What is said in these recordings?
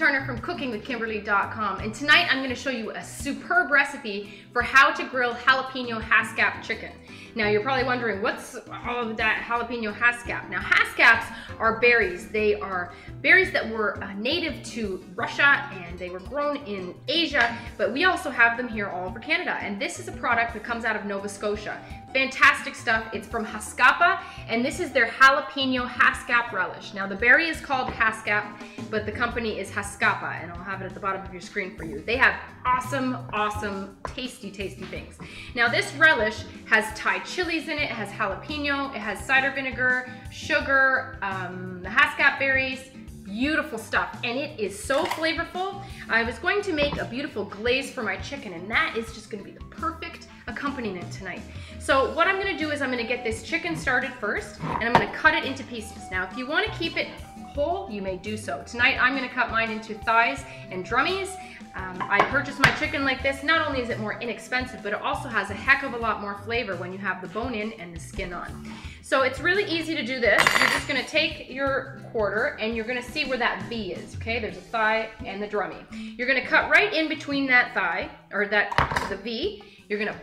Turner from cookingwithkimberly.com and tonight I'm going to show you a superb recipe for how to grill jalapeno haskap chicken. Now you're probably wondering what's all of that jalapeno haskap? Now haskaps are berries. They are berries that were uh, native to Russia and they were grown in Asia, but we also have them here all over Canada. And this is a product that comes out of Nova Scotia. Fantastic stuff. It's from Haskapa, and this is their jalapeno Haskap relish. Now, the berry is called Haskap, but the company is Haskapa, and I'll have it at the bottom of your screen for you. They have awesome, awesome, tasty, tasty things. Now, this relish has Thai chilies in it, it has jalapeno, it has cider vinegar, sugar, um, the Haskap berries, beautiful stuff and it is so flavorful. I was going to make a beautiful glaze for my chicken and that is just gonna be the perfect accompaniment tonight. So what I'm gonna do is I'm gonna get this chicken started first and I'm gonna cut it into pieces. Now if you wanna keep it whole, you may do so. Tonight I'm gonna cut mine into thighs and drummies. Um, I purchased my chicken like this. Not only is it more inexpensive, but it also has a heck of a lot more flavor when you have the bone in and the skin on. So it's really easy to do this. You're just gonna take your quarter and you're gonna see where that V is, okay? There's a thigh and the drummy. You're gonna cut right in between that thigh, or that, the V. You're gonna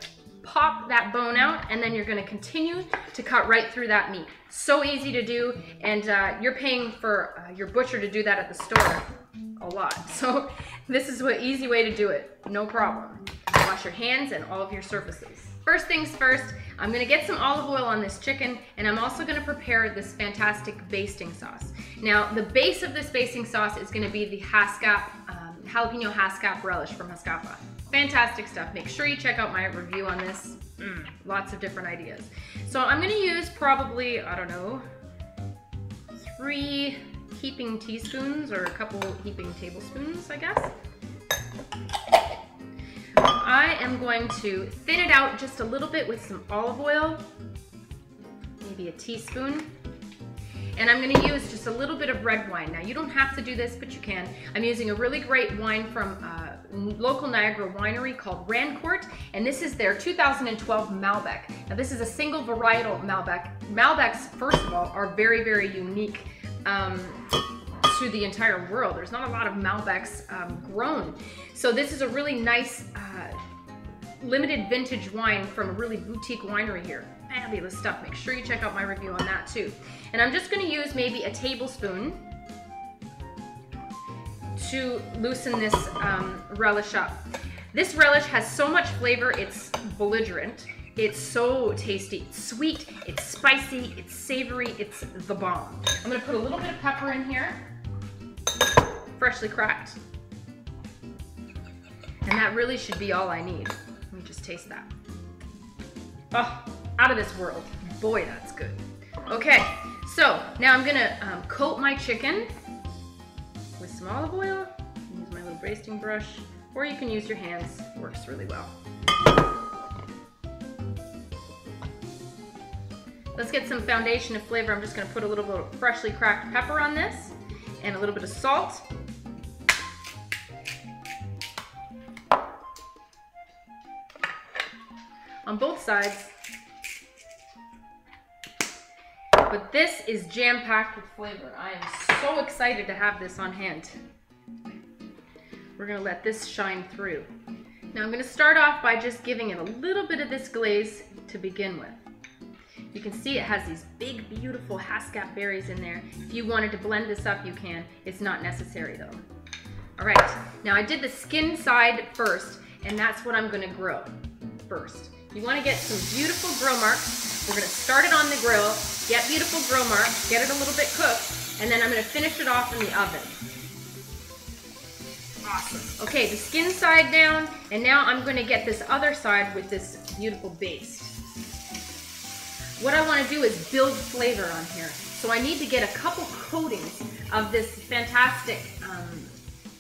pop that bone out, and then you're gonna continue to cut right through that meat. So easy to do, and uh, you're paying for uh, your butcher to do that at the store a lot. So this is an easy way to do it, no problem. Wash your hands and all of your surfaces. First things first, I'm gonna get some olive oil on this chicken and I'm also gonna prepare this fantastic basting sauce. Now, the base of this basting sauce is gonna be the Haskap, um, jalapeno Haskap relish from Haskapa. Fantastic stuff. Make sure you check out my review on this. Mm, lots of different ideas. So I'm gonna use probably, I don't know, three heaping teaspoons or a couple heaping tablespoons, I guess. I am going to thin it out just a little bit with some olive oil, maybe a teaspoon. And I'm gonna use just a little bit of red wine. Now you don't have to do this, but you can. I'm using a really great wine from uh, local Niagara winery called Rancourt, and this is their 2012 Malbec. Now this is a single varietal Malbec. Malbecs, first of all, are very, very unique um, to the entire world. There's not a lot of Malbecs um, grown. So this is a really nice uh, limited vintage wine from a really boutique winery here. Fabulous stuff. Make sure you check out my review on that too. And I'm just gonna use maybe a tablespoon to loosen this um, relish up. This relish has so much flavor, it's belligerent. It's so tasty. It's sweet, it's spicy, it's savory, it's the bomb. I'm gonna put a little bit of pepper in here, freshly cracked. And that really should be all I need. Let me just taste that. Oh, out of this world. Boy, that's good. Okay, so now I'm gonna um, coat my chicken with some olive oil. Use my little basting brush, or you can use your hands. Works really well. Let's get some foundation of flavor. I'm just gonna put a little bit of freshly cracked pepper on this and a little bit of salt. On both sides. But this is jam-packed with flavor. I am so excited to have this on hand. We're gonna let this shine through. Now I'm gonna start off by just giving it a little bit of this glaze to begin with. You can see it has these big, beautiful Haskap berries in there. If you wanted to blend this up, you can. It's not necessary though. All right, now I did the skin side first, and that's what I'm gonna grill first. You wanna get some beautiful grill marks. We're gonna start it on the grill, get beautiful grill marks, get it a little bit cooked, and then I'm gonna finish it off in the oven. Awesome. Okay, the skin side down, and now I'm gonna get this other side with this beautiful base. What I wanna do is build flavor on here. So I need to get a couple coatings of this fantastic um,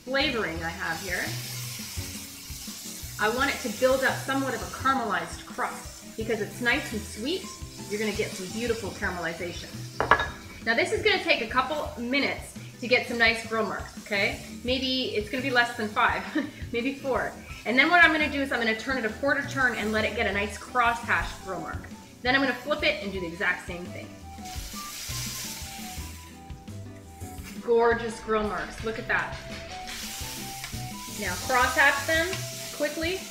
flavoring I have here. I want it to build up somewhat of a caramelized crust because it's nice and sweet. You're gonna get some beautiful caramelization. Now this is gonna take a couple minutes to get some nice grill marks, okay? Maybe it's gonna be less than five, maybe four. And then what I'm gonna do is I'm gonna turn it a quarter turn and let it get a nice cross-hatch grill mark. Then I'm gonna flip it and do the exact same thing. gorgeous grill marks. Look at that. Now cross crosshatch them quickly.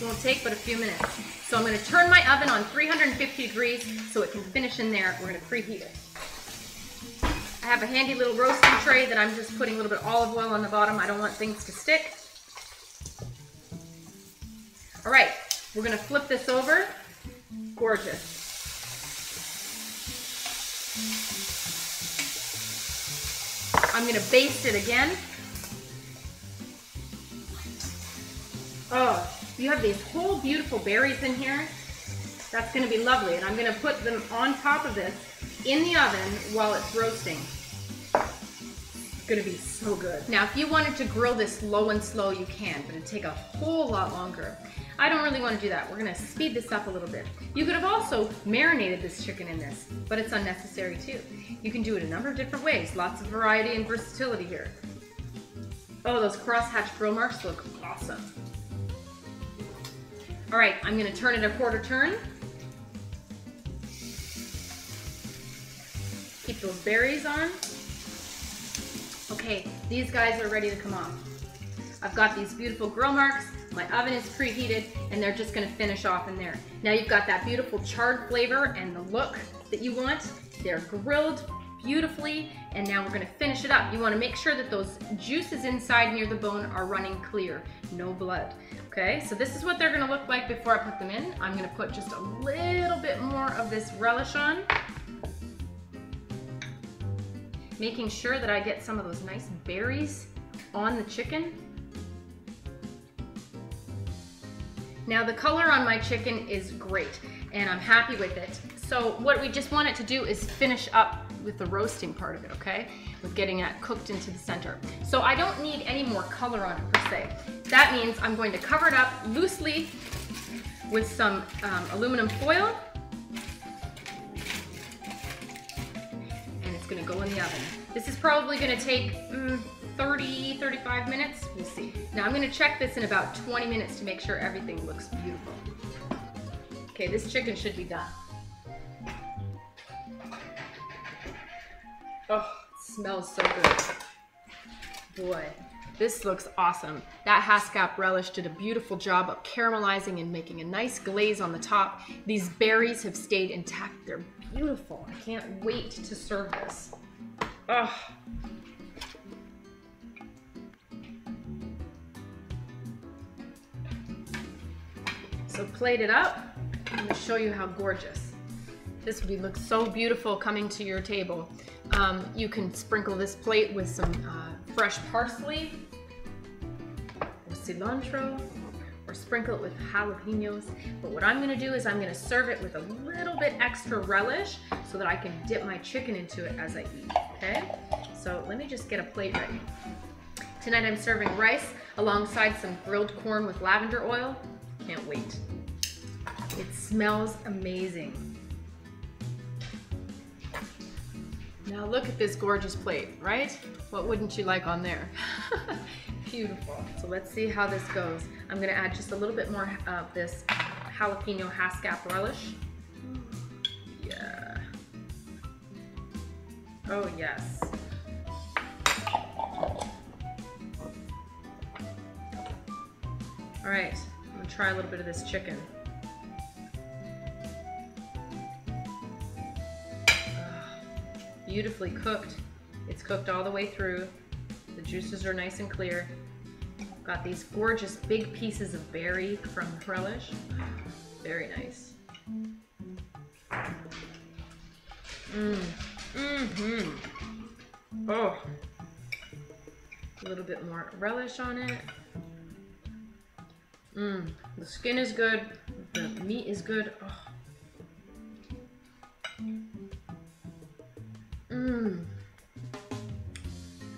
It won't take but a few minutes. So I'm gonna turn my oven on 350 degrees so it can finish in there. We're gonna preheat it. I have a handy little roasting tray that I'm just putting a little bit of olive oil on the bottom. I don't want things to stick. All right, we're gonna flip this over. Gorgeous. I'm gonna baste it again. Oh, you have these whole beautiful berries in here. That's gonna be lovely. And I'm gonna put them on top of this in the oven while it's roasting. It's gonna be so good. Now, if you wanted to grill this low and slow, you can, but it'd take a whole lot longer. I don't really wanna do that. We're gonna speed this up a little bit. You could have also marinated this chicken in this, but it's unnecessary too. You can do it a number of different ways. Lots of variety and versatility here. Oh, those crosshatch grill marks look awesome. All right, I'm gonna turn it a quarter turn. Keep those berries on. Okay, these guys are ready to come off. I've got these beautiful grill marks. My oven is preheated and they're just gonna finish off in there. Now you've got that beautiful charred flavor and the look that you want. They're grilled beautifully and now we're gonna finish it up. You wanna make sure that those juices inside near the bone are running clear, no blood. Okay, so this is what they're gonna look like before I put them in. I'm gonna put just a little bit more of this relish on. Making sure that I get some of those nice berries on the chicken. Now the color on my chicken is great and I'm happy with it. So what we just want it to do is finish up with the roasting part of it, okay? With getting it cooked into the center. So I don't need any more color on it per se. That means I'm going to cover it up loosely with some um, aluminum foil. And it's gonna go in the oven. This is probably gonna take mm, 30, 35 minutes, we'll see. Now I'm gonna check this in about 20 minutes to make sure everything looks beautiful. Okay, this chicken should be done. Oh, smells so good. Boy, this looks awesome. That Haskap relish did a beautiful job of caramelizing and making a nice glaze on the top. These berries have stayed intact. They're beautiful. I can't wait to serve this. Oh. So plate it up. I'm gonna show you how gorgeous. This would look so beautiful coming to your table. Um, you can sprinkle this plate with some uh, fresh parsley or cilantro or sprinkle it with jalapenos. But what I'm gonna do is I'm gonna serve it with a little bit extra relish so that I can dip my chicken into it as I eat, okay? So let me just get a plate ready. Tonight I'm serving rice alongside some grilled corn with lavender oil. Can't wait. It smells amazing. Now look at this gorgeous plate, right? What wouldn't you like on there? Beautiful. So let's see how this goes. I'm gonna add just a little bit more uh, of this jalapeno haskap relish. Yeah. Oh yes. All right, I'm gonna try a little bit of this chicken. Beautifully cooked. It's cooked all the way through. The juices are nice and clear. Got these gorgeous big pieces of berry from relish. Very nice. Mmm. Mm-hmm. Oh. A little bit more relish on it. Mmm. The skin is good. The meat is good. Oh. Mmm.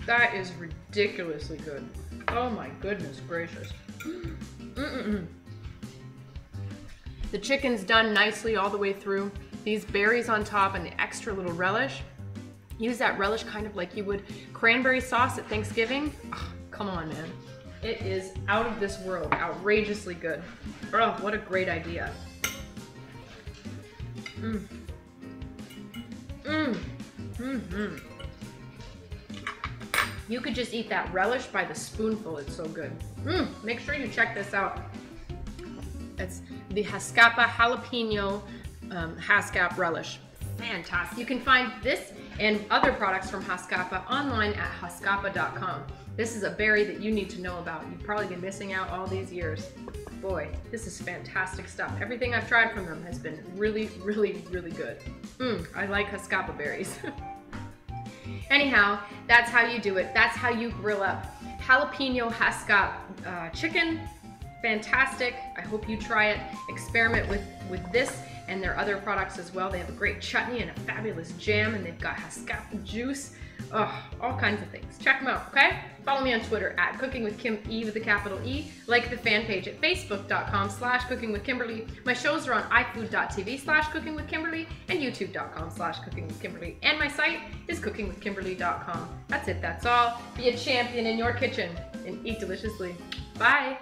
That is ridiculously good. Oh my goodness gracious. Mm -mm. The chicken's done nicely all the way through. These berries on top and the extra little relish. Use that relish kind of like you would cranberry sauce at Thanksgiving. Oh, come on, man. It is out of this world, outrageously good. Oh, what a great idea. Mmm. Mmm. Mmm. You could just eat that relish by the spoonful. It's so good. Mmm. Make sure you check this out. It's the Haskapa Jalapeno um, Haskap Relish. Fantastic. You can find this and other products from Haskapa online at haskapa.com. This is a berry that you need to know about. You've probably been missing out all these years. Boy, this is fantastic stuff. Everything I've tried from them has been really, really, really good. Mmm, I like Haskapa berries. Anyhow, that's how you do it. That's how you grill up jalapeno Haskap uh, chicken. Fantastic. I hope you try it. Experiment with, with this and their other products as well. They have a great chutney and a fabulous jam, and they've got Haskapa juice. All kinds of things. Check them out, okay? Follow me on Twitter at Cooking with Kim E with a capital E. Like the fan page at facebook.com slash cooking with Kimberly. My shows are on ifood.tv slash cooking with Kimberly and youtube.com slash cooking with Kimberly. And my site is cookingwithkimberly.com. That's it, that's all. Be a champion in your kitchen and eat deliciously. Bye.